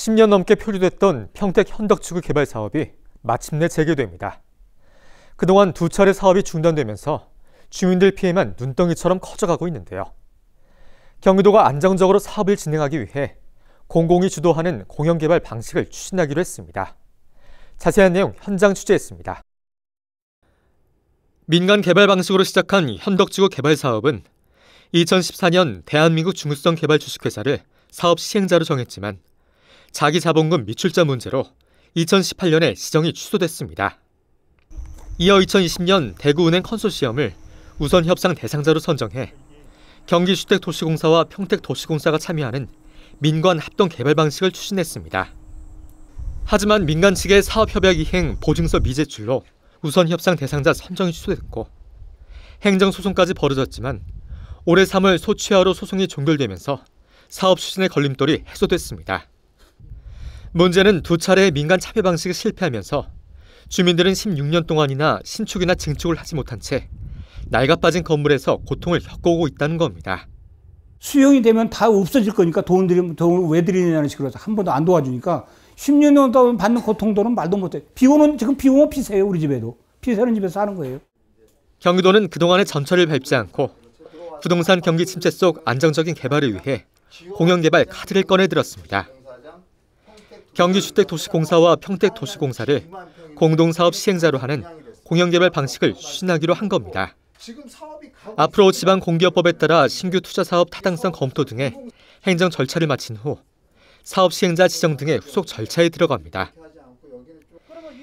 10년 넘게 표류됐던 평택 현덕지구 개발 사업이 마침내 재개됩니다. 그동안 두 차례 사업이 중단되면서 주민들 피해만 눈덩이처럼 커져가고 있는데요. 경기도가 안정적으로 사업을 진행하기 위해 공공이 주도하는 공영개발 방식을 추진하기로 했습니다. 자세한 내용 현장 취재했습니다. 민간 개발 방식으로 시작한 현덕지구 개발 사업은 2014년 대한민국 중수성 개발 주식회사를 사업 시행자로 정했지만 자기 자본금 미출자 문제로 2018년에 시정이 취소됐습니다. 이어 2020년 대구은행 컨소시엄을 우선 협상 대상자로 선정해 경기주택도시공사와 평택도시공사가 참여하는 민관 합동 개발 방식을 추진했습니다. 하지만 민간 측의 사업협약 이행 보증서 미제출로 우선 협상 대상자 선정이 취소됐고 행정소송까지 벌어졌지만 올해 3월 소취하로 소송이 종결되면서 사업 추진의 걸림돌이 해소됐습니다. 문제는 두 차례의 민간 참여 방식이 실패하면서 주민들은 16년 동안이나 신축이나 증축을 하지 못한 채 낡아 빠진 건물에서 고통을 겪어오고 있다는 겁니다. 수용이 되면 다 없어질 거니까 돈 들이면 돈을 왜 드리냐는 식으로 한 번도 안 도와주니까 10년 동안 받는 고통도는 말도 못해. 비 오면 지금 비 오면 피세요 우리 집에도 피 새는 집에서 사는 거예요. 경기도는 그동안의 전철을 밟지 않고 부동산 경기 침체 속 안정적인 개발을 위해 공영개발 카드를 꺼내들었습니다. 경기주택도시공사와 평택도시공사를 공동사업 시행자로 하는 공영개발 방식을 추진하기로 한 겁니다. 앞으로 지방공기업법에 따라 신규 투자 사업 타당성 검토 등의 행정 절차를 마친 후 사업 시행자 지정 등의 후속 절차에 들어갑니다.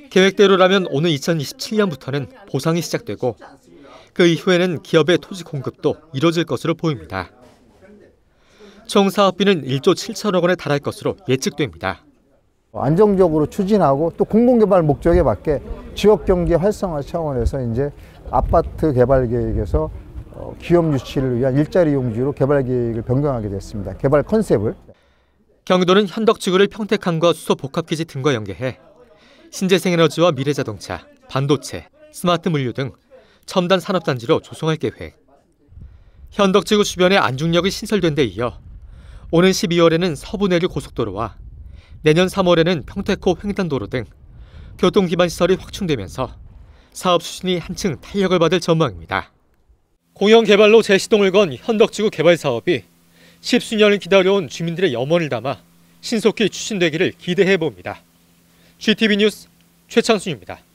계획대로라면 오는 2027년부터는 보상이 시작되고 그 이후에는 기업의 토지 공급도 이뤄질 것으로 보입니다. 총 사업비는 1조 7천억 원에 달할 것으로 예측됩니다. 안정적으로 추진하고 또 공공개발 목적에 맞게 지역 경제 활성화 차원에서 이제 아파트 개발 계획에서 어, 기업 유치를 위한 일자리 용지로 개발 계획을 변경하게 됐습니다. 개발 컨셉을. 경기도는 현덕지구를 평택항과 수소 복합기지 등과 연계해 신재생에너지와 미래자동차, 반도체, 스마트 물류 등 첨단 산업단지로 조성할 계획. 현덕지구 주변에 안중역이 신설된 데 이어 오는 12월에는 서부 내륙 고속도로와 내년 3월에는 평택호 횡단도로 등 교통기반 시설이 확충되면서 사업 추진이 한층 탄력을 받을 전망입니다. 공영개발로 재시동을 건 현덕지구 개발 사업이 십수년을 기다려온 주민들의 염원을 담아 신속히 추진되기를 기대해 봅니다. GTV 뉴스 최창순입니다.